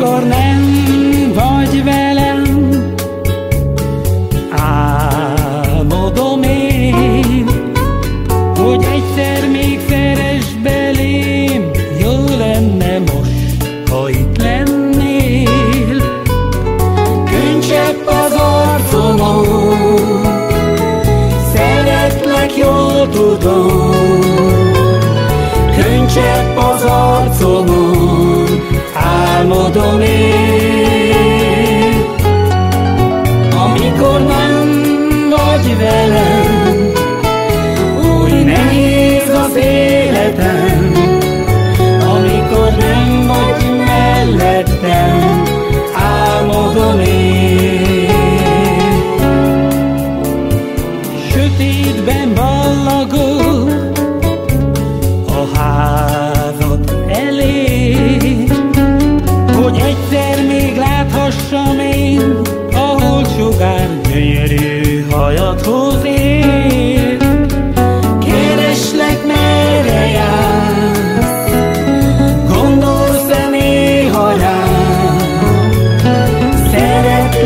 Amikor nem vagy velem, álmodom én, hogy egyszer még szeres belém, jó lenne most, ha itt lennél. Könycsepp az arcomon, szeretlek, jól tudom, könycsepp az arcomon, álmodom én. Amikor nem vagy velem,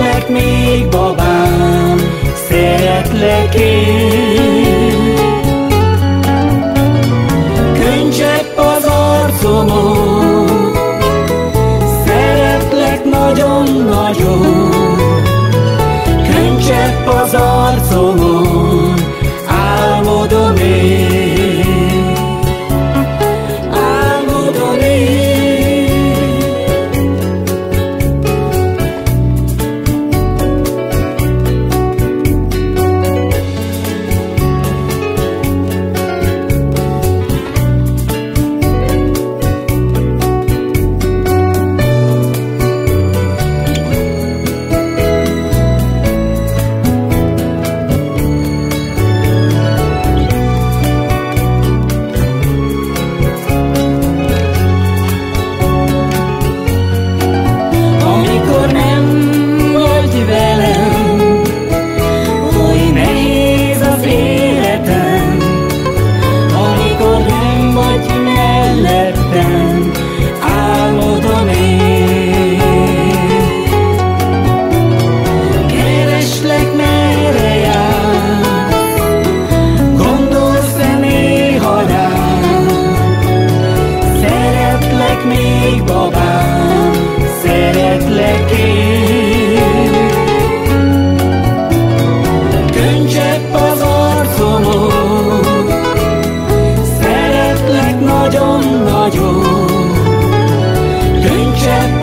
Szeretlek még, babám, én. Könycsepp az arcomon, szeretlek nagyon-nagyon. Könycsepp